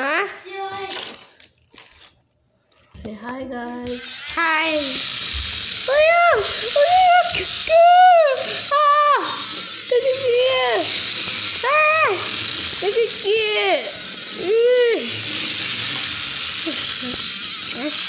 啊？谁？Hi guys。Hi。哎呀！哎呀！哥！啊！大姐姐！哎！大姐姐！嗯。